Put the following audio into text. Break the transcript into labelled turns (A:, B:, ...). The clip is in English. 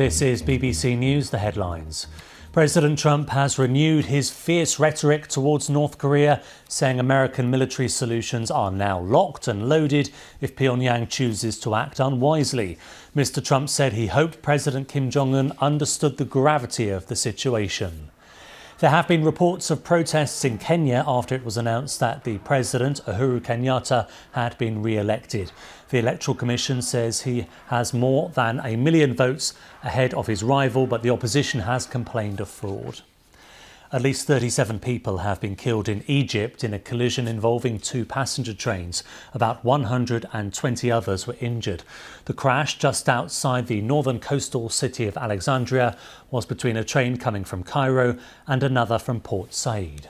A: This is BBC News, the headlines. President Trump has renewed his fierce rhetoric towards North Korea, saying American military solutions are now locked and loaded if Pyongyang chooses to act unwisely. Mr. Trump said he hoped President Kim Jong un understood the gravity of the situation. There have been reports of protests in Kenya after it was announced that the president, Uhuru Kenyatta, had been re elected. The Electoral Commission says he has more than a million votes ahead of his rival, but the opposition has complained of fraud. At least 37 people have been killed in Egypt in a collision involving two passenger trains. About 120 others were injured. The crash just outside the northern coastal city of Alexandria was between a train coming from Cairo and another from Port Said.